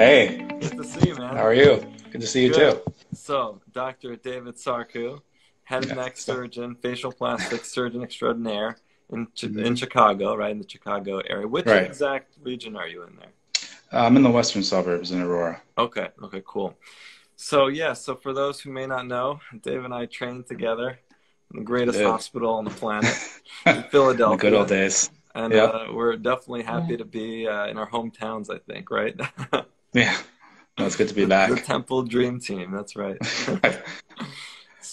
Hey. Good to see you, man. How are you? Good to see you Good. too. So, Dr. David Sarcu, head and Yeah. neck surgeon, facial plastic surgeon extraordinaire in, Chi- in Chicago, right in the Chicago area. Which Right. exact region are you in there? Uh, I'm in the western suburbs in Aurora. Okay, okay, cool. So, yeah, so for those who may not know, Dave and I trained together in the greatest did. hospital on the planet in the Philadelphia. good old days. And Yeah. uh, we're definitely happy to be uh, in our hometowns, I think, right? Yeah. No, it's good to be The back. Temple Dream Team, that's right.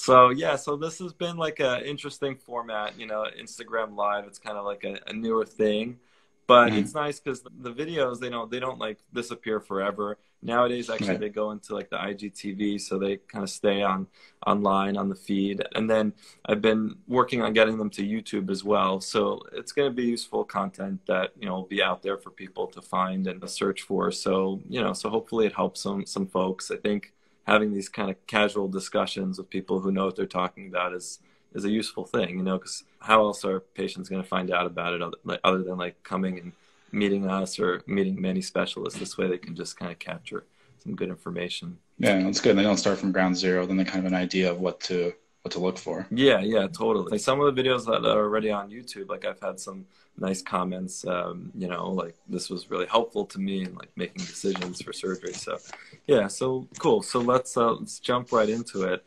So yeah, so this has been like a interesting format, you know, Instagram Live. It's kind of like a, a newer thing, but Mhm. it's nice because the videos they don't they don't like disappear forever. Nowadays, actually, Right. they go into like the IGTV, so they kind of stay on online on the feed. And then I've been working on getting them to YouTube as well. So it's going to be useful content that you know will be out there for people to find and to search for. So you know, so hopefully it helps some some folks. I think having these kind of casual discussions with people who know what they're talking about is is a useful thing, you know, because how else are patients going to find out about it other, like, other than like coming and meeting us or meeting many specialists? This way they can just kind of capture some good information. Yeah, that's good. They don't start from ground zero. Then they kind of have an idea of what to what to look for. Yeah, yeah, totally. Like some of the videos that are already on YouTube, like I've had some nice comments, um, you know, like this was really helpful to me in like making decisions for surgery. So, yeah, so cool. So let's uh, let's jump right into it.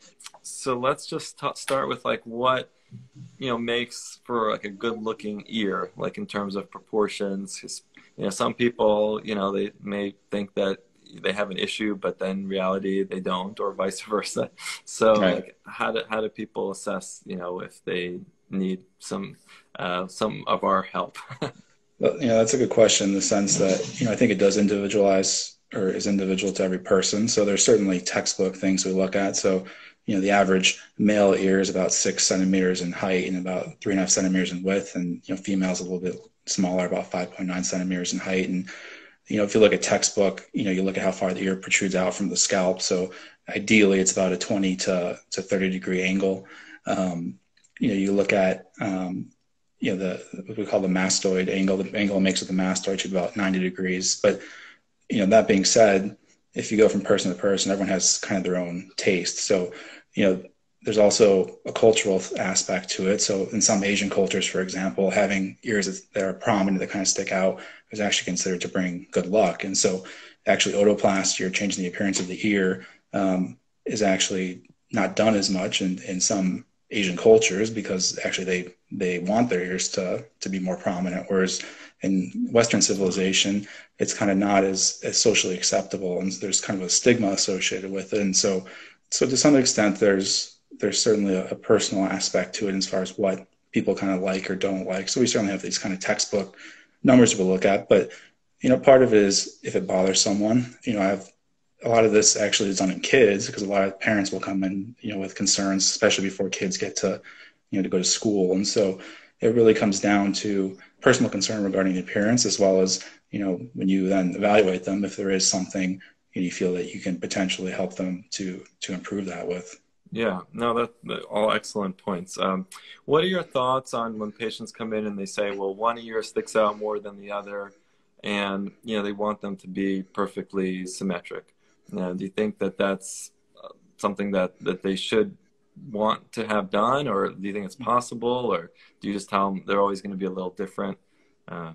So let's just t- start with like what you know makes for like a good looking ear, like in terms of proportions you know, some people, you know, they may think that they have an issue, but then in reality they don't, or vice versa. So, Right. like, how do how do people assess, you know, if they need some uh, some of our help? But, you know, that's a good question in the sense that, you know, I think it does individualize or is individual to every person. So there's certainly textbook things we look at. So, you know, the average male ear is about six centimeters in height and about three and a half centimeters in width. And, you know, females a little bit smaller, about 5.9 centimeters in height. And, you know, if you look at textbook, you know, you look at how far the ear protrudes out from the scalp. So ideally it's about a 20 to, to 30 degree angle. Um, you know, you look at, um, you know, the what we call the mastoid angle, the angle it makes with the mastoid to about 90 degrees. But, you know, that being said, if you go from person to person, everyone has kind of their own taste. So, you know, there's also a cultural aspect to it. So in some Asian cultures, for example, having ears that are prominent that kind of stick out is actually considered to bring good luck. And so actually otoplasty or changing the appearance of the ear um, is actually not done as much in, in some Asian cultures because actually they they want their ears to to be more prominent, whereas in Western civilization it's kind of not as as socially acceptable, and there's kind of a stigma associated with it. And so so to some extent there's there's certainly a, a personal aspect to it as far as what people kind of like or don't like. So we certainly have these kind of textbook numbers we'll look at, but you know part of it is if it bothers someone. You know I have a lot of this actually is done in kids because a lot of parents will come in, you know, with concerns, especially before kids get to, you know, to go to school. And so it really comes down to personal concern regarding the appearance, as well as, you know, when you then evaluate them, if there is something you feel that you can potentially help them to to improve that with. Yeah, no, that, that all excellent points. Um, what are your thoughts on when patients come in and they say, "Well, one ear sticks out more than the other," and you know they want them to be perfectly symmetric? Now, do you think that that's uh, something that that they should want to have done, or do you think it's possible, or do you just tell them they're always going to be a little different? Uh,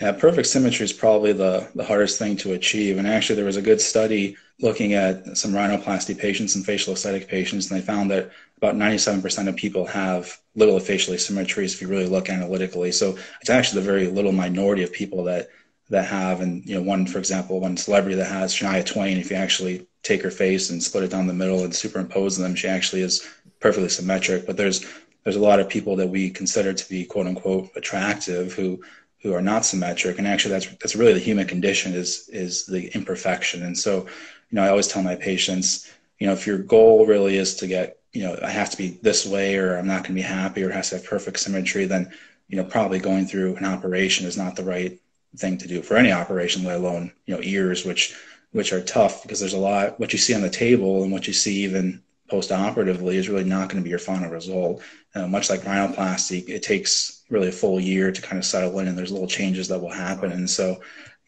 Yeah, perfect symmetry is probably the, the hardest thing to achieve. And actually, there was a good study looking at some rhinoplasty patients and facial aesthetic patients, and they found that about 97% of people have little facial asymmetries if you really look analytically. So it's actually the very little minority of people that that have, and you know, one for example, one celebrity that has Shania Twain. If you actually take her face and split it down the middle and superimpose them, she actually is perfectly symmetric. But there's there's a lot of people that we consider to be quote unquote attractive who who are not symmetric and actually that's that's really the human condition is is the imperfection. And so you know i always tell my patients you know if your goal really is to get you know i have to be this way or i'm not going to be happy or has to have perfect symmetry then you know probably going through an operation is not the right thing to do for any operation let alone you know ears which which are tough because there's a lot what you see on the table and what you see even post-operatively is really not going to be your final result. Uh, much like rhinoplasty, it takes really a full year to kind of settle in, and there's little changes that will happen. And so,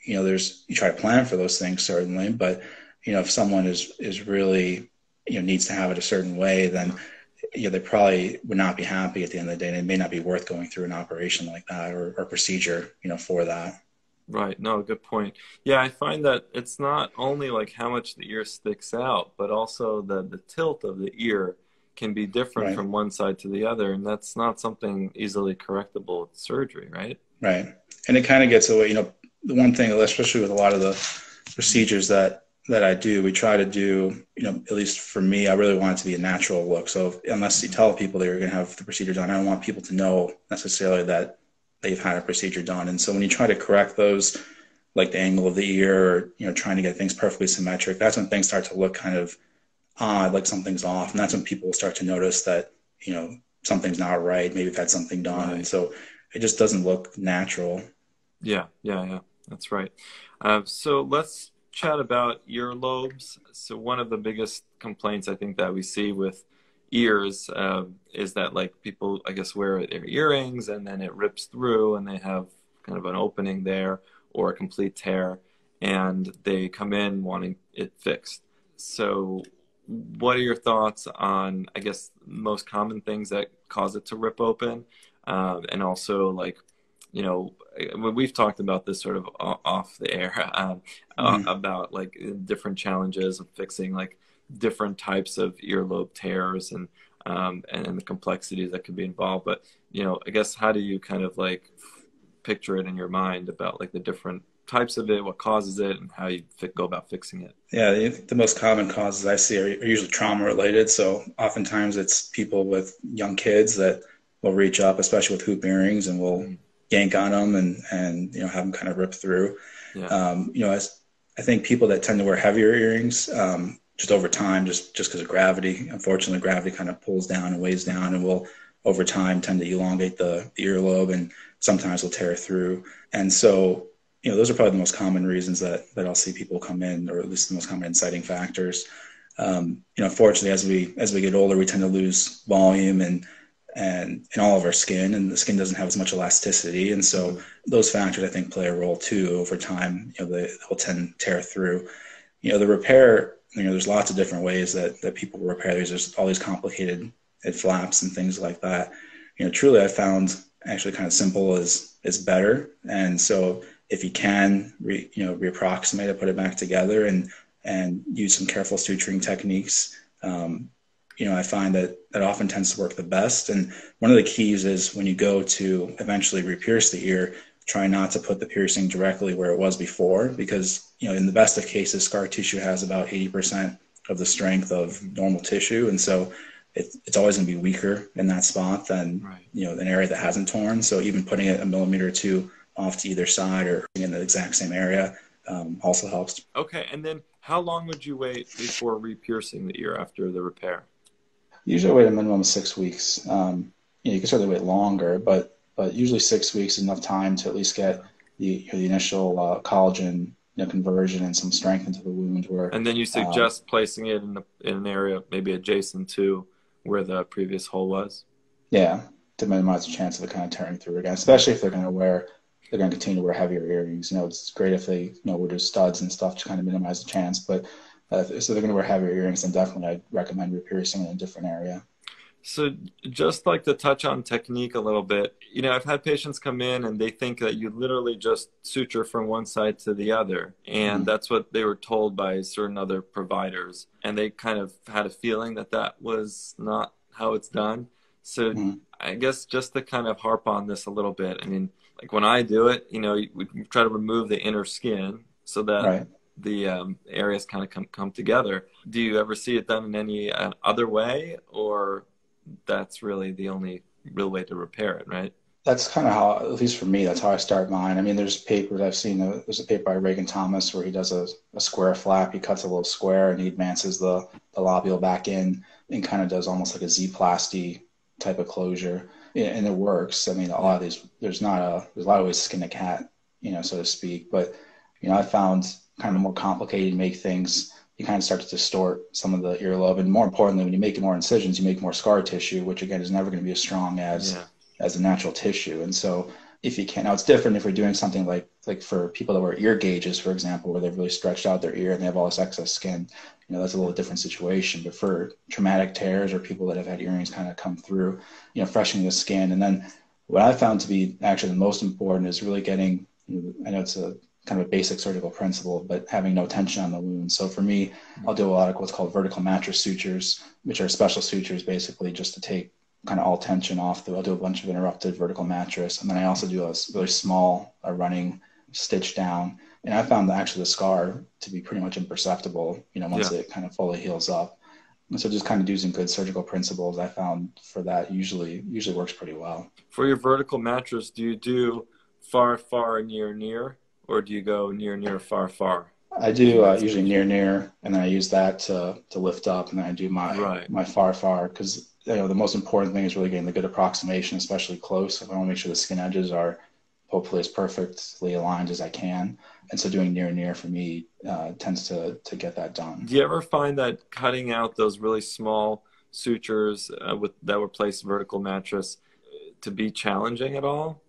you know, there's you try to plan for those things certainly, but you know, if someone is is really you know needs to have it a certain way, then you know they probably would not be happy at the end of the day, and it may not be worth going through an operation like that or, or procedure, you know, for that. Right. No, good point. Yeah, I find that it's not only like how much the ear sticks out, but also the the tilt of the ear can be different right. from one side to the other, and that's not something easily correctable with surgery, right? Right. And it kind of gets away. You know, the one thing, especially with a lot of the procedures that that I do, we try to do, you know, at least for me, I really want it to be a natural look. So unless you tell people that you're going to have the procedure done, I don't want people to know necessarily that they've had a procedure done. And so when you try to correct those, like the angle of the ear, or, you know, trying to get things perfectly symmetric, that's when things start to look kind of odd, like something's off. And that's when people start to notice that, you know, something's not right. Maybe you've had something done. Right. And so it just doesn't look natural. Yeah, yeah, yeah. That's right. Uh, so let's chat about earlobes. So one of the biggest complaints I think that we see with ears uh, is that like people, I guess, wear their earrings and then it rips through and they have kind of an opening there or a complete tear and they come in wanting it fixed. So what are your thoughts on, I guess, most common things that cause it to rip open? Um, and also like you know we've talked about this sort of off the air um, mm-hmm. about like different challenges of fixing like different types of earlobe tears and um, and the complexities that can be involved but you know i guess how do you kind of like picture it in your mind about like the different types of it what causes it and how you fit, go about fixing it yeah the, the most common causes i see are, are usually trauma related so oftentimes it's people with young kids that will reach up especially with hoop earrings and will mm-hmm yank on them and and you know have them kind of rip through. Yeah. Um, you know, as I think people that tend to wear heavier earrings, um, just over time, just just because of gravity, unfortunately, gravity kind of pulls down and weighs down, and will over time tend to elongate the, the earlobe, and sometimes will tear through. And so, you know, those are probably the most common reasons that that I'll see people come in, or at least the most common inciting factors. Um, you know, fortunately, as we as we get older, we tend to lose volume and and in all of our skin, and the skin doesn't have as much elasticity, and so those factors I think play a role too. Over time, you know, they, will tend tear through. You know, the repair. You know, there's lots of different ways that that people repair these. There's all these complicated flaps and things like that. You know, truly, I found actually kind of simple is is better. And so, if you can, re, you know, reapproximate it, put it back together, and and use some careful suturing techniques. Um, you know, I find that that often tends to work the best. And one of the keys is when you go to eventually re-pierce the ear, try not to put the piercing directly where it was before, because you know, in the best of cases, scar tissue has about 80% of the strength of normal tissue, and so it, it's always going to be weaker in that spot than right. you know an area that hasn't torn. So even putting it a millimeter or two off to either side or in the exact same area um, also helps. Okay, and then how long would you wait before re-piercing the ear after the repair? usually wait a minimum of six weeks. Um, you, know, you can certainly wait longer, but but usually six weeks is enough time to at least get the you know, the initial uh, collagen you know, conversion and some strength into the wound. Where and then you suggest um, placing it in, a, in an area maybe adjacent to where the previous hole was. Yeah, to minimize the chance of it kind of tearing through again, especially if they're going to wear they're going to continue to wear heavier earrings. You know, it's great if they you know would do studs and stuff to kind of minimize the chance, but uh, so they're going to wear heavier earrings, then definitely I'd recommend re-piercing in a different area. So just like to touch on technique a little bit, you know, I've had patients come in and they think that you literally just suture from one side to the other. And mm-hmm. that's what they were told by certain other providers. And they kind of had a feeling that that was not how it's done. So mm-hmm. I guess just to kind of harp on this a little bit, I mean, like when I do it, you know, we try to remove the inner skin so that right the um, areas kind of come come together. Do you ever see it done in any uh, other way, or that's really the only real way to repair it, right? That's kind of how, at least for me, that's how I start mine. I mean, there's papers I've seen. Uh, there's a paper by Regan Thomas where he does a, a square flap. He cuts a little square and he advances the, the lobule back in and kind of does almost like a Z-plasty type of closure. And it works. I mean, a lot of these, there's not a, there's a lot of ways to skin a cat, you know, so to speak. But, you know, I found kind of more complicated, to make things, you kind of start to distort some of the earlobe. And more importantly, when you make more incisions, you make more scar tissue, which again is never going to be as strong as yeah. as the natural tissue. And so if you can. Now it's different if we're doing something like like for people that wear ear gauges, for example, where they've really stretched out their ear and they have all this excess skin. You know, that's a little different situation. But for traumatic tears or people that have had earrings kind of come through, you know, freshening the skin. And then what I found to be actually the most important is really getting. You know, I know it's a kind of a basic surgical principle, but having no tension on the wound. So for me, I'll do a lot of what's called vertical mattress sutures, which are special sutures basically just to take kind of all tension off. The, I'll do a bunch of interrupted vertical mattress. And then I also do a really small a running stitch down. And I found that actually the scar to be pretty much imperceptible, you know, once yeah. it kind of fully heals up. And so just kind of using good surgical principles, I found for that usually usually works pretty well. For your vertical mattress, do you do far, far, near, near? Or do you go near, near, far, far? I do uh, usually near, near, and then I use that to to lift up, and then I do my right. my far, far because you know the most important thing is really getting the good approximation, especially close. I want to make sure the skin edges are hopefully as perfectly aligned as I can, and so doing near, near for me uh, tends to to get that done. Do you ever find that cutting out those really small sutures uh, with that were placed vertical mattress to be challenging at all?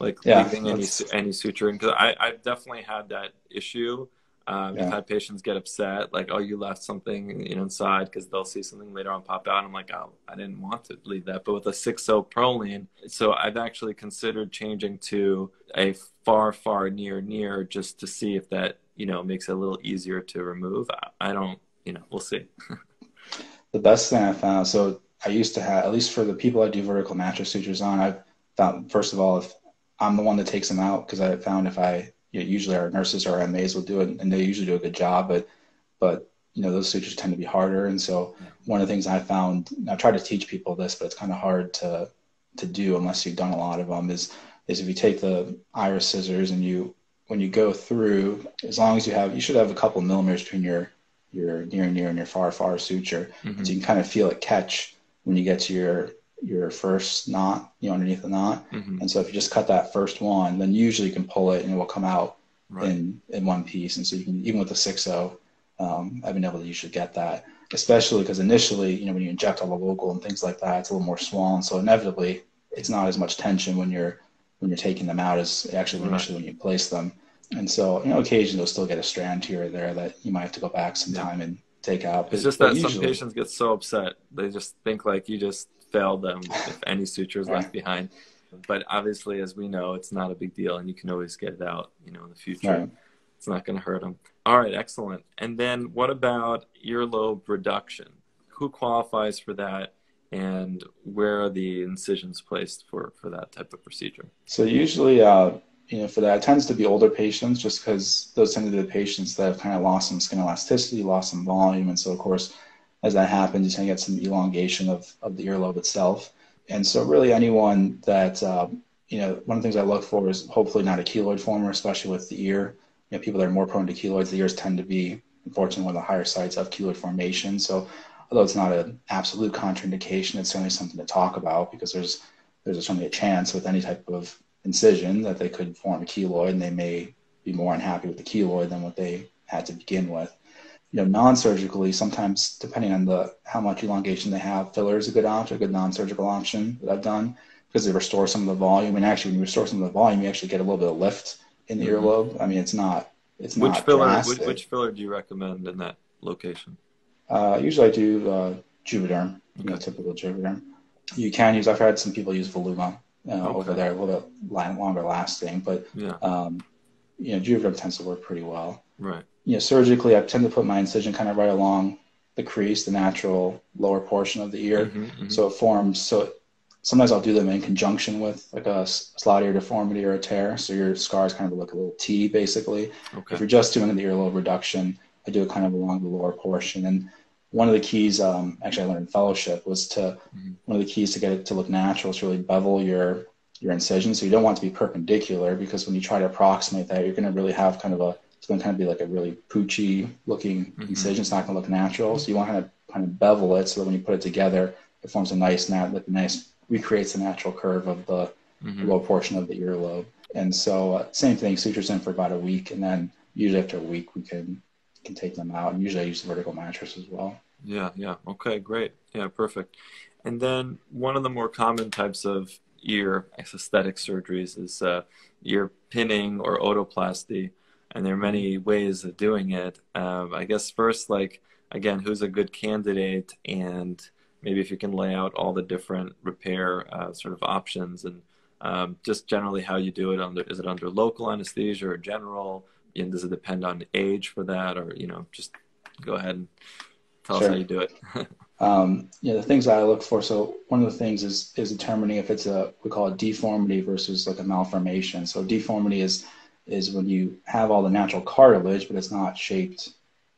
Like yeah, leaving any any suturing because I I've definitely had that issue. Um, yeah. I've had patients get upset, like, "Oh, you left something, you know, inside," because they'll see something later on pop out. I'm like, "Oh, I didn't want to leave that." But with a 6.0 Prolene, so I've actually considered changing to a far, far, near, near, just to see if that, you know, makes it a little easier to remove. I, I don't, you know, we'll see. the best thing I found, so I used to have, at least for the people I do vertical mattress sutures on, I've found, first of all, if I'm the one that takes them out because I found if I you know, usually our nurses or our MAs will do it and they usually do a good job, but but you know those sutures tend to be harder. And so one of the things I found, I try to teach people this, but it's kind of hard to to do unless you've done a lot of them. Is is if you take the iris scissors and you when you go through, as long as you have, you should have a couple millimeters between your your near near and your far far suture, mm-hmm. so you can kind of feel it catch when you get to your your first knot, you know, underneath the knot. Mm-hmm. And so if you just cut that first one, then usually you can pull it and it will come out right. in in one piece. And so you can even with the six zero, um, I've been able to usually get that, especially because initially, you know, when you inject all the local and things like that, it's a little more swollen. So inevitably, it's not as much tension when you're when you're taking them out as actually right. initially when you place them. And so, you know, occasionally you'll still get a strand here or there that you might have to go back some time and take out. It's just that usually, some patients get so upset. They just think like you just failed them if any suture is left behind. But obviously, as we know, it's not a big deal, and you can always get it out. You know, in the future, right. it's not going to hurt them. All right, excellent. And then, what about earlobe reduction? Who qualifies for that? and where are the incisions placed for for that type of procedure so usually uh, you know for that it tends to be older patients just because those tend to be the patients that have kind of lost some skin elasticity lost some volume and so of course as that happens, you tend to get some elongation of, of the earlobe itself. And so, really, anyone that, uh, you know, one of the things I look for is hopefully not a keloid former, especially with the ear. You know, people that are more prone to keloids, the ears tend to be, unfortunately, one of the higher sites of keloid formation. So, although it's not an absolute contraindication, it's certainly something to talk about because there's there's certainly a chance with any type of incision that they could form a keloid and they may be more unhappy with the keloid than what they had to begin with you know, non-surgically, sometimes depending on the how much elongation they have, filler is a good option, a good non-surgical option that I've done because they restore some of the volume. And actually, when you restore some of the volume, you actually get a little bit of lift in the mm-hmm. earlobe. I mean, it's not it's which not filler which, which, filler do you recommend in that location? Uh, usually, I do uh, Juvederm, okay. you know, typical Juvederm. You can use. I've had some people use Voluma uh, okay. over there, a little bit longer lasting, but yeah. um, you know, Juvederm tends to work pretty well. Right you know, surgically, I tend to put my incision kind of right along the crease, the natural lower portion of the ear. Mm-hmm, mm-hmm. So it forms. So sometimes I'll do them in conjunction with like a slot ear deformity or a tear. So your scars kind of look a little T basically. Okay. If you're just doing the earlobe reduction, I do it kind of along the lower portion. And one of the keys, um, actually, I learned in fellowship was to mm-hmm. one of the keys to get it to look natural is really bevel your your incision. So you don't want it to be perpendicular because when you try to approximate that, you're going to really have kind of a it's going to kind of be like a really poochy looking mm-hmm. incision. It's not going to look natural. So you want to kind of bevel it so that when you put it together, it forms a nice, nat- like a nice, recreates the natural curve of the mm-hmm. low portion of the earlobe. And so uh, same thing, sutures in for about a week, and then usually after a week we can can take them out. And usually I use the vertical mattress as well. Yeah, yeah. Okay, great. Yeah, perfect. And then one of the more common types of ear aesthetic surgeries is uh, ear pinning or otoplasty, and there are many ways of doing it. Um, I guess first, like again, who's a good candidate, and maybe if you can lay out all the different repair uh, sort of options and um, just generally how you do it under is it under local anesthesia or general? And does it depend on age for that? Or you know just go ahead and tell sure. us how you do it. Um, yeah the things that i look for so one of the things is is determining if it's a we call it deformity versus like a malformation. So deformity is is when you have all the natural cartilage but it's not shaped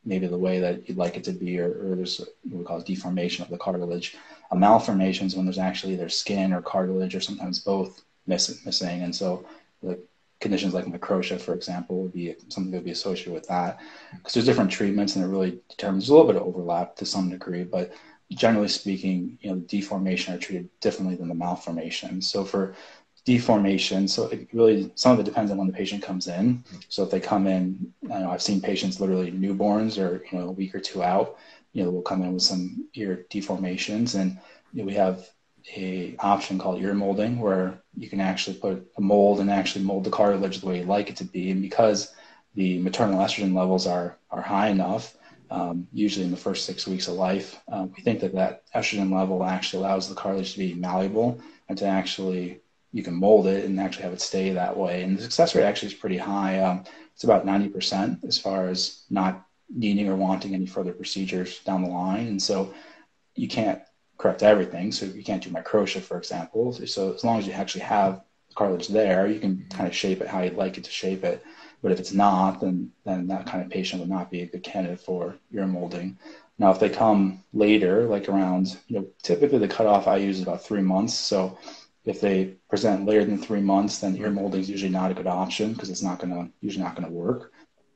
maybe the way that you'd like it to be or, or there's what we call deformation of the cartilage a malformation is when there's actually either skin or cartilage or sometimes both miss, missing. And so the conditions like microtia, for example, would be something that would be associated with that. Because there's different treatments and it really determines, a little bit of overlap to some degree, but generally speaking, you know, deformation are treated differently than the malformation. So for deformation, so it really, some of it depends on when the patient comes in. So if they come in, I I've seen patients literally newborns or, you know, a week or two out, you know, will come in with some ear deformations and you know, we have a option called ear molding where you can actually put a mold and actually mold the cartilage the way you like it to be. And because the maternal estrogen levels are, are high enough, um, usually in the first six weeks of life, um, we think that that estrogen level actually allows the cartilage to be malleable and to actually, you can mold it and actually have it stay that way. And the success rate actually is pretty high. Um, it's about 90% as far as not needing or wanting any further procedures down the line. And so you can't correct everything. So you can't do microtia, for example. So as long as you actually have cartilage there, you can kind of shape it how you'd like it to shape it. But if it's not, then then that kind of patient would not be a good candidate for ear molding. Now, if they come later, like around, you know, typically the cutoff I use is about three months. So if they present later than three months, then ear mm-hmm. molding is usually not a good option because it's not going to usually not going to work.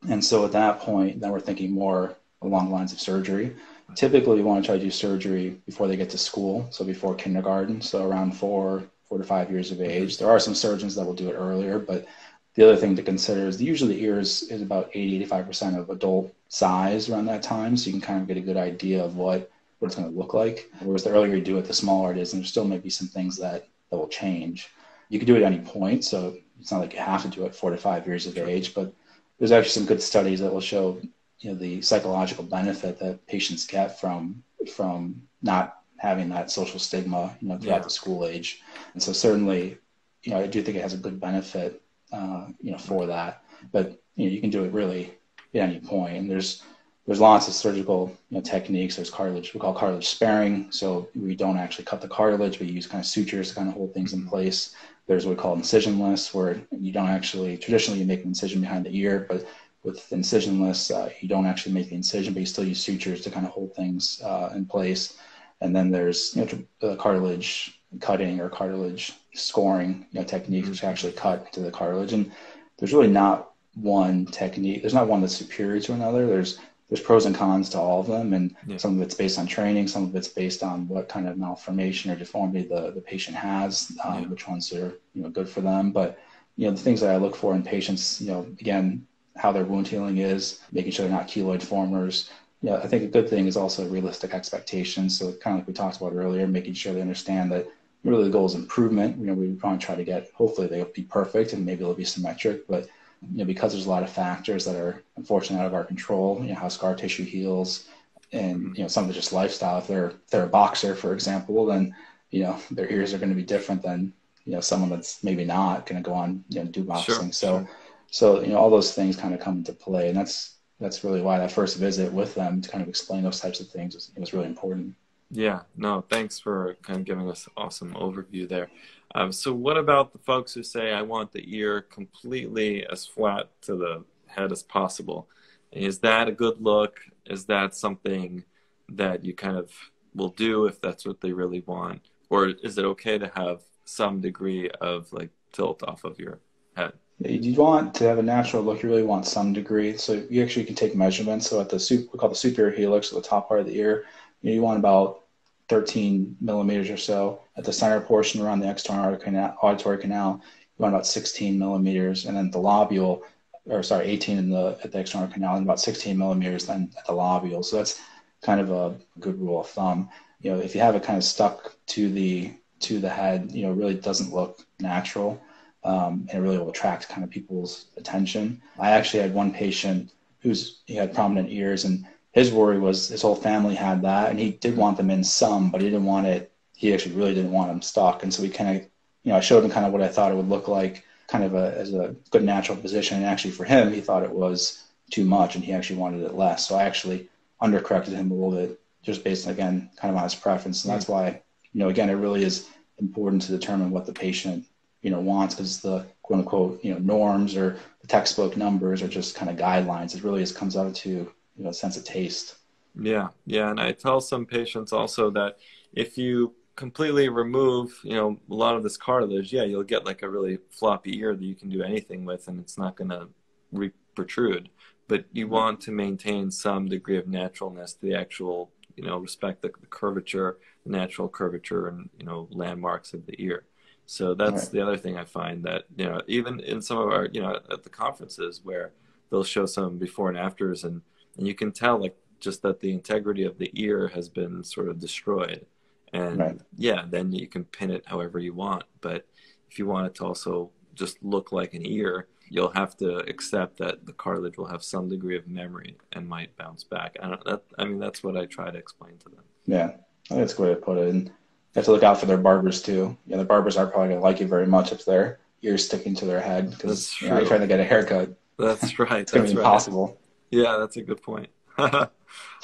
And so at that point, then we're thinking more along the lines of surgery typically you want to try to do surgery before they get to school, so before kindergarten, so around four, four to five years of mm-hmm. age. There are some surgeons that will do it earlier, but the other thing to consider is usually the ears is about 80, 85% of adult size around that time, so you can kind of get a good idea of what, what it's going to look like. Whereas the earlier you do it, the smaller it is, and there still may be some things that, that will change. You can do it at any point, so it's not like you have to do it four to five years of age, but there's actually some good studies that will show you know the psychological benefit that patients get from from not having that social stigma you know throughout yeah. the school age and so certainly you know i do think it has a good benefit uh, you know for that but you know you can do it really at any point. point and there's there's lots of surgical you know, techniques. There's cartilage, we call cartilage sparing. So we don't actually cut the cartilage, but we use kind of sutures to kind of hold things in place. There's what we call incisionless, where you don't actually, traditionally you make an incision behind the ear, but with incisionless, uh, you don't actually make the incision, but you still use sutures to kind of hold things uh, in place. And then there's you know, cartilage cutting or cartilage scoring you know, techniques, which actually cut into the cartilage. And there's really not one technique. There's not one that's superior to another. There's there's pros and cons to all of them, and yeah. some of it's based on training, some of it's based on what kind of malformation or deformity the, the patient has, um, yeah. which ones are you know good for them. But you know the things that I look for in patients, you know, again, how their wound healing is, making sure they're not keloid formers. Yeah, I think a good thing is also realistic expectations. So kind of like we talked about earlier, making sure they understand that really the goal is improvement. You know, we want to try to get hopefully they'll be perfect and maybe they'll be symmetric, but you know, because there's a lot of factors that are unfortunately out of our control, you know, how scar tissue heals and you know, some of just lifestyle. If they're if they're a boxer, for example, then you know, their ears are going to be different than, you know, someone that's maybe not going to go on, you know, do boxing. Sure, so sure so you know all those things kind of come into play and that's that's really why that first visit with them to kind of explain those types of things was, was really important yeah no thanks for kind of giving us awesome overview there um, so what about the folks who say i want the ear completely as flat to the head as possible is that a good look is that something that you kind of will do if that's what they really want or is it okay to have some degree of like tilt off of your head you want to have a natural look. You really want some degree. So you actually can take measurements. So at the we call the superior helix, or the top part of the ear, you want about 13 millimeters or so. At the center portion around the external auditory canal, you want about 16 millimeters, and then the lobule, or sorry, 18 in the at the external canal, and about 16 millimeters then at the lobule. So that's kind of a good rule of thumb. You know, if you have it kind of stuck to the to the head, you know, really doesn't look natural. Um, and it really will attract kind of people's attention. I actually had one patient who's he had prominent ears, and his worry was his whole family had that, and he did want them in some, but he didn't want it. He actually really didn't want them stuck, and so we kind of, you know, I showed him kind of what I thought it would look like, kind of a, as a good natural position. And actually, for him, he thought it was too much, and he actually wanted it less. So I actually undercorrected him a little bit, just based again, kind of on his preference, and that's why, you know, again, it really is important to determine what the patient, you know, wants, because the quote unquote, you know, norms or the textbook numbers are just kind of guidelines. It really just comes out to you know sense of taste. Yeah, yeah, and I tell some patients also that if you completely remove, you know, a lot of this cartilage, yeah, you'll get like a really floppy ear that you can do anything with, and it's not going to re- protrude. But you mm-hmm. want to maintain some degree of naturalness to the actual, you know, respect the, the curvature, the natural curvature, and you know, landmarks of the ear. So that's right. the other thing I find that you know, even in some of our, you know, at the conferences where they'll show some before and afters, and and you can tell like just that the integrity of the ear has been sort of destroyed. And right. yeah then you can pin it however you want. But if you want it to also just look like an ear you'll have to accept that the cartilage will have some degree of memory and might bounce back. I don't that i mean that's what i try to explain to them. Yeah that's a good way to put it. And you have to look out for their barbers too. Yeah the barbers aren't probably going to like you very much if their ears sticking to their head because you know, you're trying to get a haircut. That's right it's going to be right. Yeah, that's a good point. uh,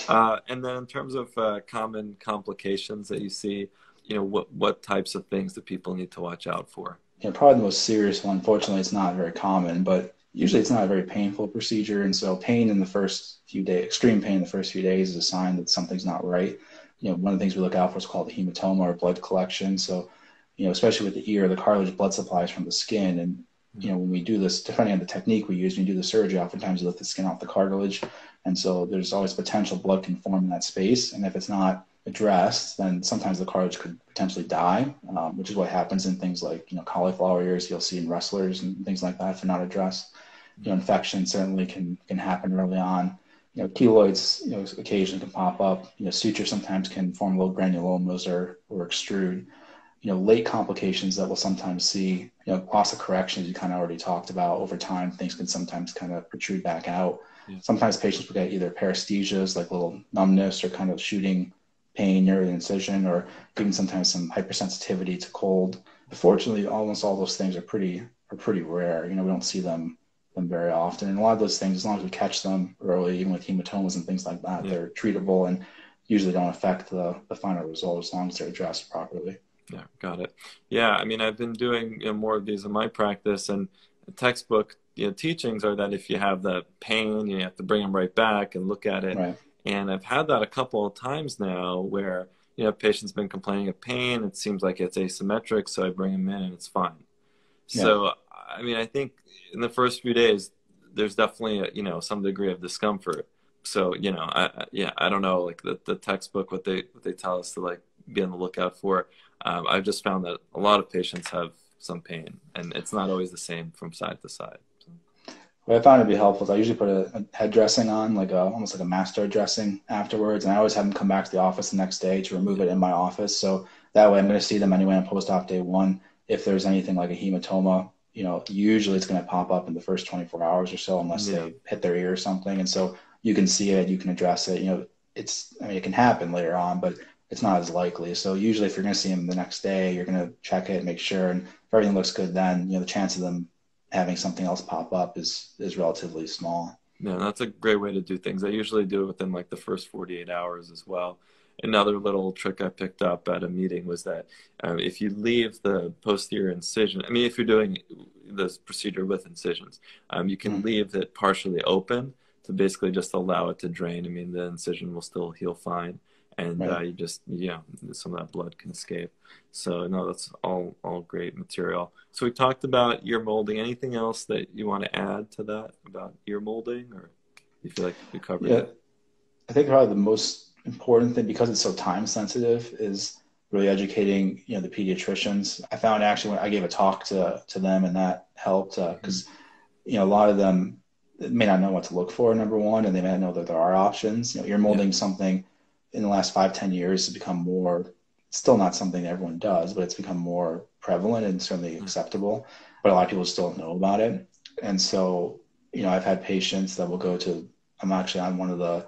and then in terms of uh, common complications that you see, you know, what what types of things do people need to watch out for? Yeah, probably the most serious one. Fortunately, it's not very common, but usually it's not a very painful procedure. And so, pain in the first few days, extreme pain in the first few days, is a sign that something's not right. You know, one of the things we look out for is called the hematoma or blood collection. So, you know, especially with the ear, the cartilage blood supplies from the skin, and you know, when we do this, depending on the technique we use, when do the surgery, oftentimes you lift the skin off the cartilage. And so there's always potential blood can form in that space. And if it's not addressed, then sometimes the cartilage could potentially die, um, which is what happens in things like, you know, cauliflower ears you'll see in wrestlers and things like that if not addressed. You know, infection certainly can, can happen early on. You know, keloids, you know, occasionally can pop up. You know, sutures sometimes can form little granulomas or, or extrude you know, late complications that we'll sometimes see, you know, loss of correction, as you kind of already talked about over time, things can sometimes kind of protrude back out. Yeah. Sometimes patients will get either paresthesias, like little numbness or kind of shooting pain near the incision, or even sometimes some hypersensitivity to cold. Fortunately, almost all those things are pretty are pretty rare. You know, we don't see them them very often. And a lot of those things, as long as we catch them early, even with hematomas and things like that, yeah. they're treatable and usually don't affect the, the final result as long as they're addressed properly. Yeah, got it. Yeah, I mean, I've been doing you know, more of these in my practice, and textbook you know, teachings are that if you have the pain, you have to bring them right back and look at it. Right. And I've had that a couple of times now where you know patient's been complaining of pain. It seems like it's asymmetric, so I bring them in and it's fine. Yeah. So I mean, I think in the first few days, there's definitely a, you know some degree of discomfort. So you know, I, yeah, I don't know like the, the textbook what they what they tell us to like be on the lookout for um, I've just found that a lot of patients have some pain, and it's not always the same from side to side. So. What I found to be helpful is I usually put a, a head dressing on, like a, almost like a mastoid dressing afterwards, and I always have them come back to the office the next day to remove it in my office. So that way, I'm going to see them anyway on post-op day one. If there's anything like a hematoma, you know, usually it's going to pop up in the first 24 hours or so, unless yeah. they hit their ear or something. And so you can see it, you can address it. You know, it's I mean, it can happen later on, but it's not as likely. So usually, if you're going to see them the next day, you're going to check it, and make sure, and if everything looks good, then you know the chance of them having something else pop up is is relatively small. Yeah, that's a great way to do things. I usually do it within like the first 48 hours as well. Another little trick I picked up at a meeting was that um, if you leave the posterior incision, I mean, if you're doing this procedure with incisions, um, you can mm-hmm. leave it partially open to basically just allow it to drain. I mean, the incision will still heal fine and right. uh, you just yeah some of that blood can escape. So no that's all all great material. So we talked about ear molding. Anything else that you want to add to that about ear molding or you feel like we covered yeah, it? I think probably the most important thing because it's so time sensitive is really educating you know the pediatricians. I found actually when i gave a talk to to them and that helped because uh, mm-hmm. you know a lot of them may not know what to look for number one and they may not know that there are options. You know you're molding yeah. something in the last five ten years has become more still not something everyone does, but it's become more prevalent and certainly mm-hmm. acceptable. But a lot of people still don't know about it. And so, you know, I've had patients that will go to, I'm actually on one of the,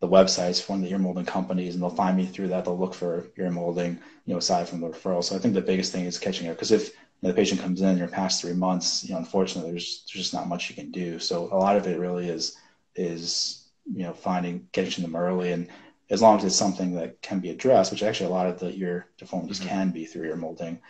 the websites for one of the ear molding companies and they'll find me through that. They'll look for ear molding, you know, aside from the referral. So I think the biggest thing is catching it because if you know, the patient comes in your past three months, you know, unfortunately there's, there's just not much you can do. So a lot of it really is, is, you know, finding, catching them early and, as long as it's something that can be addressed, which actually a lot of the ear deformities mm-hmm. can be through ear molding,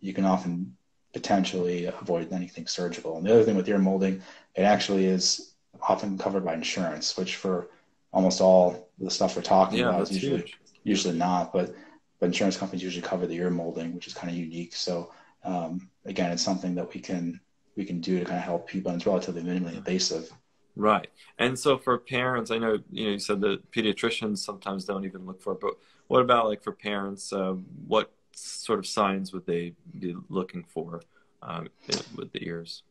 you can often potentially avoid anything surgical. And the other thing with ear molding, it actually is often covered by insurance, which for almost all the stuff we're talking yeah, about is usually huge. usually not, but but insurance companies usually cover the ear molding, which is kind of unique. So um, again, it's something that we can we can do to kind of help people, and it's relatively minimally invasive. Right. And so for parents, I know you know you said that pediatricians sometimes don't even look for it, but what about like for parents? Uh, what sort of signs would they be looking for um, with the ears?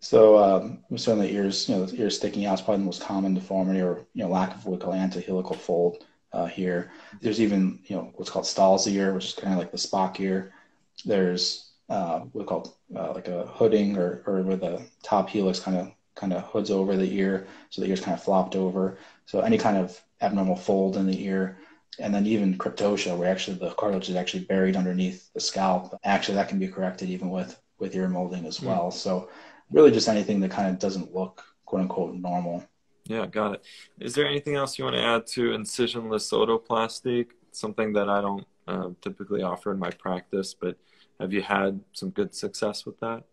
So um, certainly ears, you know, ears sticking out is probably the most common deformity, or you know, lack of what we call antihelical fold uh, here. There's even you know what's called Stahl's ear, which is kind of like the Spock ear. There's uh, what we call uh, like a hooding, or or where the top helix kind of kind of hoods over the ear, so the ear's kind of flopped over. So any kind of abnormal fold in the ear, and then even cryptotia, where actually the cartilage is actually buried underneath the scalp. Actually, that can be corrected even with with ear molding as hmm. well. Mm. So really, just anything that kind of doesn't look quote unquote normal. Yeah, got it. Is there anything else you want to add to incisionless otoplasty? Something that I don't uh, typically offer in my practice, but have you had some good success with that?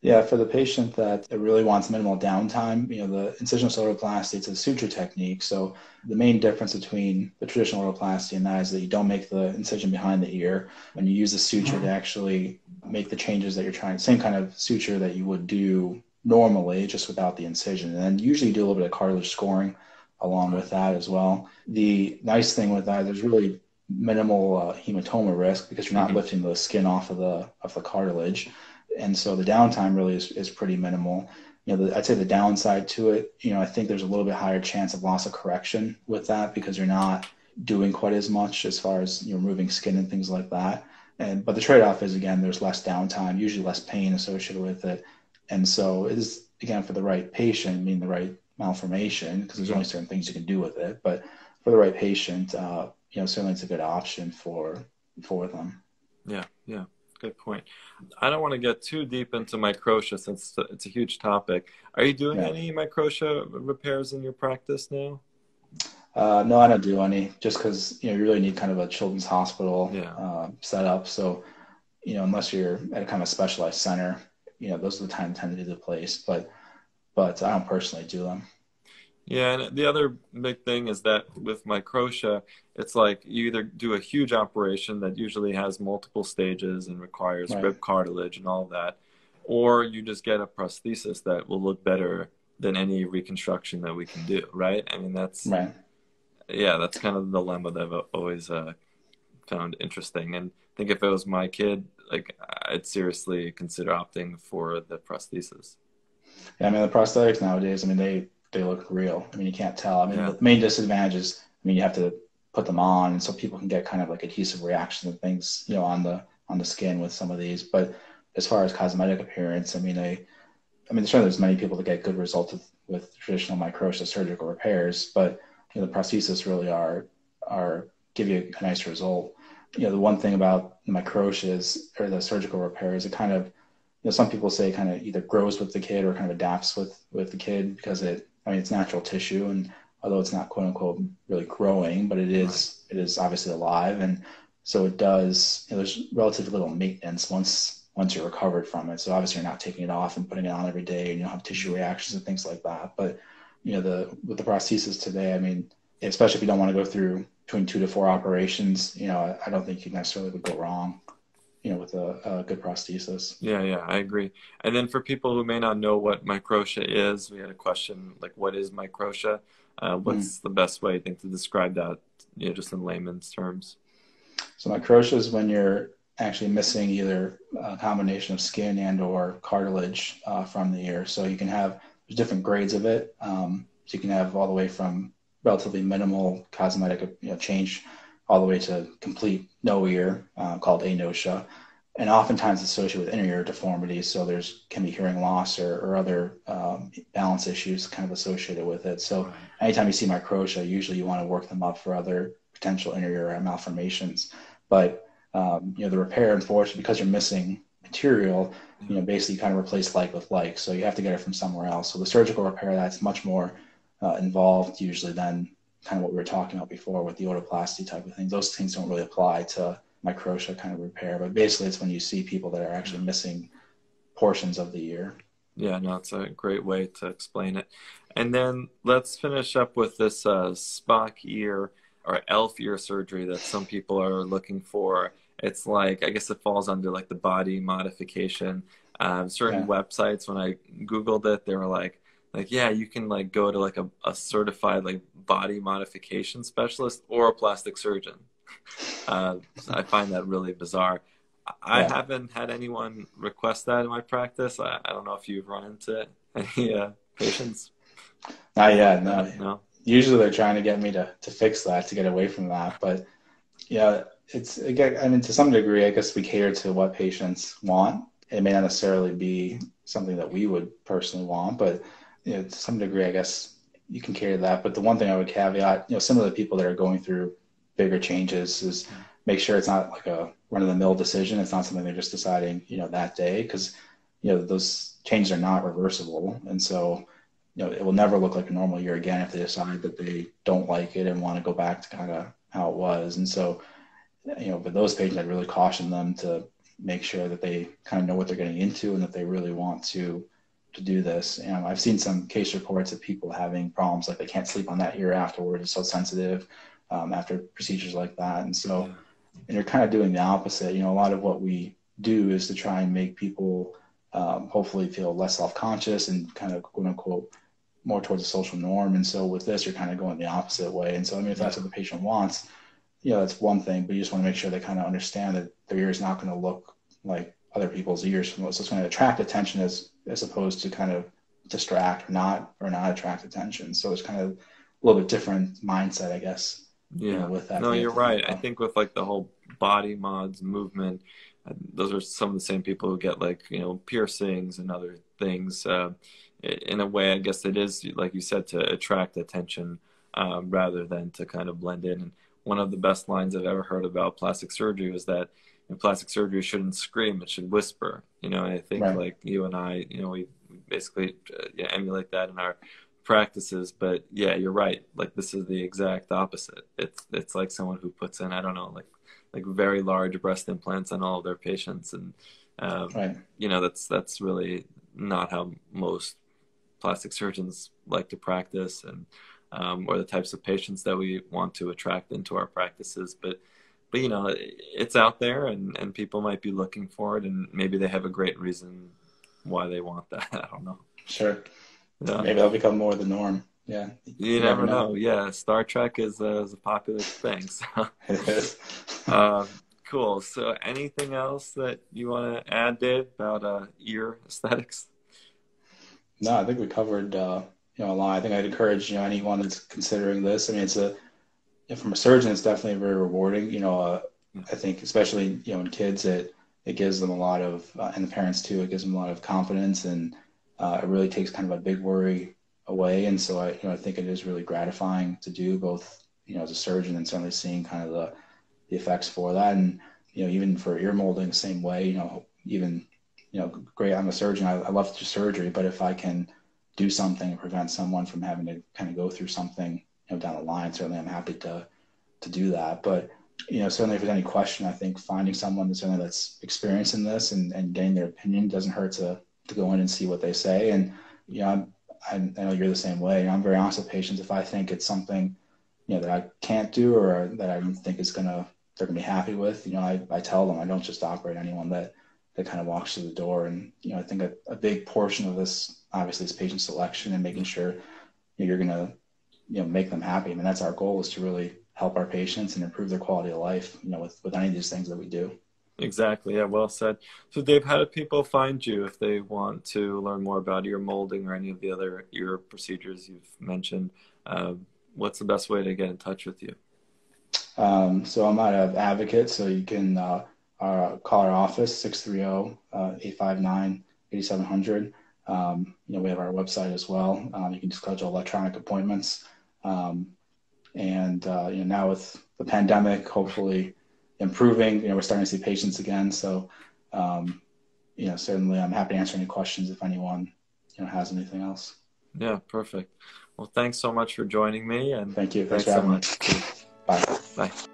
Yeah, for the patient that really wants minimal downtime, you know, the incisional otoplasty, it's a suture technique. So the main difference between the traditional otoplasty and that is that you don't make the incision behind the ear and you use the suture to actually make the changes that you're trying, same kind of suture that you would do normally, just without the incision. And then usually you do a little bit of cartilage scoring along with that as well. The nice thing with that, there's really minimal uh, hematoma risk because you're not mm-hmm. lifting the skin off of the of the cartilage and so the downtime really is, is pretty minimal. You know, the, I'd say the downside to it, you know, I think there's a little bit higher chance of loss of correction with that because you're not doing quite as much as far as you know removing skin and things like that. And but the trade-off is again, there's less downtime, usually less pain associated with it, and so it is again for the right patient, meaning the right malformation, because there's only certain things you can do with it. But for the right patient, uh, you know, certainly it's a good option for for them. Yeah, yeah good point. I don't want to get too deep into microtia since it's a huge topic. Are you doing yeah. any microtia repairs in your practice now? Uh, no, I don't do any, just because you know you really need kind of a children's hospital yeah. uh, setup. So, you know, unless you're at a kind of specialized center, you know, those are the time tend to be the place. But, but I don't personally do them. Yeah, and the other big thing is that with microtia, it's like you either do a huge operation that usually has multiple stages and requires right. rib cartilage and all that, or you just get a prosthesis that will look better than any reconstruction that we can do, right? I mean, that's right. Yeah, that's kind of the dilemma that I've always uh, found interesting. And I think if it was my kid, like I'd seriously consider opting for the prosthesis. Yeah, I mean the prosthetics nowadays. I mean they they look real. I mean, you can't tell. I mean, yeah. the main disadvantage is, I mean, you have to put them on, and so people can get kind of like adhesive reactions and things, you know, on the on the skin with some of these. But as far as cosmetic appearance, I mean, I, I mean, sure, there's many people that get good results with, with traditional microtia surgical repairs, but you know, the prosthesis really are are give you a nice result. You know, the one thing about the microtia is, or the surgical repairs, it kind of, you know, some people say kind of either grows with the kid or kind of adapts with with the kid because it I mean, it's natural tissue, and although it's not quote unquote really growing, but it is it is obviously alive, and so it does. You know, there's relatively little maintenance once once you're recovered from it. So obviously you're not taking it off and putting it on every day, and you don't have tissue reactions and things like that. But you know, the with the prosthesis today, I mean, especially if you don't want to go through between two to four operations, you know, I don't think you necessarily would go wrong you know, with a, a, good prosthesis. Yeah, yeah, I agree. And then for people who may not know what microtia is, we had a question like, what is microtia? Uh, what's mm. the best way, I think, to describe that, you know, just in layman's terms? So microtia is when you're actually missing either a combination of skin and or cartilage uh, from the ear. So you can have there's different grades of it. Um, so you can have all the way from relatively minimal cosmetic you know, change all the way to complete no ear, uh, called anotia, and oftentimes associated with inner ear deformities. So there's can be hearing loss or, or other um, balance issues kind of associated with it. So anytime you see microtia, usually you want to work them up for other potential inner ear malformations. But um, you know the repair, unfortunately, because you're missing material, you know basically kind of replace like with like. So you have to get it from somewhere else. So the surgical repair that's much more uh, involved usually than kind of what we were talking about before with the otoplasty type of things. Those things don't really apply to microtia kind of repair, but basically it's when you see people that are actually missing portions of the ear. Yeah, no, it's a great way to explain it. And then let's finish up with this uh, Spock ear or elf ear surgery that some people are looking for. It's like, I guess it falls under like the body modification. Um, certain yeah. websites, when I Googled it, they were like, like yeah you can like go to like a, a certified like body modification specialist or a plastic surgeon. Uh, i find that really bizarre. I yeah. haven't had anyone request that in my practice. I, I don't know if you've run into any uh, patients? Not yet no. no? Usually they're trying to get me to, to fix that to get away from that but yeah it's again i mean to some degree i guess we cater to what patients want. It may not necessarily be something that we would personally want but you know, to some degree, I guess you can carry that. But the one thing I would caveat, you know, some of the people that are going through bigger changes is make sure it's not like a run of the mill decision. It's not something they're just deciding, you know, that day because, you know, those changes are not reversible. And so, you know, it will never look like a normal year again if they decide that they don't like it and want to go back to kind of how it was. And so, you know, but those patients, I'd really caution them to make sure that they kind of know what they're getting into and that they really want to to do this. And I've seen some case reports of people having problems like they can't sleep on that ear afterwards. It's so sensitive um, after procedures like that. And so, yeah. and you're kind of doing the opposite. You know, a lot of what we do is to try and make people um, hopefully feel less self-conscious and kind of quote unquote more towards a social norm. And so with this, you're kind of going the opposite way. And so, I mean, if that's what the patient wants, you know, that's one thing, but you just want to make sure they kind of understand that their ear is not going to look like other people's ears. So it's going to attract attention as as opposed to kind of distract or not or not attract attention. So it's kind of a little bit different mindset, I guess. Yeah. You know, with that. No, you're right. I think with like the whole body mods movement, uh, those are some of the same people who get like you know piercings and other things. Uh, in a way, I guess it is like you said to attract attention um, rather than to kind of blend in. And one of the best lines I've ever heard about plastic surgery was that and plastic surgery shouldn't scream; it should whisper. You know, I think right. like you and I, you know, we basically uh, yeah, emulate that in our practices. But yeah, you're right. Like this is the exact opposite. It's it's like someone who puts in I don't know like like very large breast implants on all of their patients, and um, right. you know that's that's really not how most plastic surgeons like to practice and um, or the types of patients that we want to attract into our practices. But but you know it's out there and and people might be looking for it and maybe they have a great reason why they want that. I don't know. Sure. Yeah. maybe that'll become more of the norm. Yeah. You, you never, never know. know. yeah star trek is, uh, is a popular thing so. Uh, cool. So anything else that you want to add dave about uh, ear aesthetics? No i think we covered uh, you know a lot. I think i'd encourage you know anyone that's considering this. I mean it's a from a surgeon, it's definitely very rewarding. You know, uh, I think especially you know in kids, it it gives them a lot of, uh, and the parents too, it gives them a lot of confidence, and uh, it really takes kind of a big worry away. And so I, you know, I think it is really gratifying to do both, you know, as a surgeon and certainly seeing kind of the the effects for that, and you know, even for ear molding, same way. You know, even you know, great. I'm a surgeon. I, I love to do surgery, but if I can do something and prevent someone from having to kind of go through something you know, down the line. Certainly, I'm happy to to do that. But you know, certainly, if there's any question, I think finding someone that's certainly that's experienced in this and, and getting their opinion doesn't hurt to to go in and see what they say. And you know, I'm, I know you're the same way. I'm very honest with patients. If I think it's something you know that I can't do or that I don't think is gonna they're gonna be happy with, you know, I, I tell them I don't just operate anyone that that kind of walks through the door. And you know, I think a, a big portion of this obviously is patient selection and making sure you know, you're gonna you know make them happy. I mean, that's our goal is to really help our patients and improve their quality of life. You know, with with any of these things that we do. Exactly. Yeah. Well said. So, Dave, how do people find you if they want to learn more about ear molding or any of the other ear procedures you've mentioned? Uh, what's the best way to get in touch with you? Um, so I'm out of Advocate, so you can uh, uh, call our office 630-859-8700. Um, you know, we have our website as well. Um, you can schedule electronic appointments. Um, and uh, you know, now with the pandemic, hopefully improving, you know, we're starting to see patients again. So, um, you know, certainly I'm happy to answer any questions if anyone, you know, has anything else. Yeah, perfect. Well, thanks so much for joining me. And thank you. Thanks, thanks so much. Me. Bye. Bye.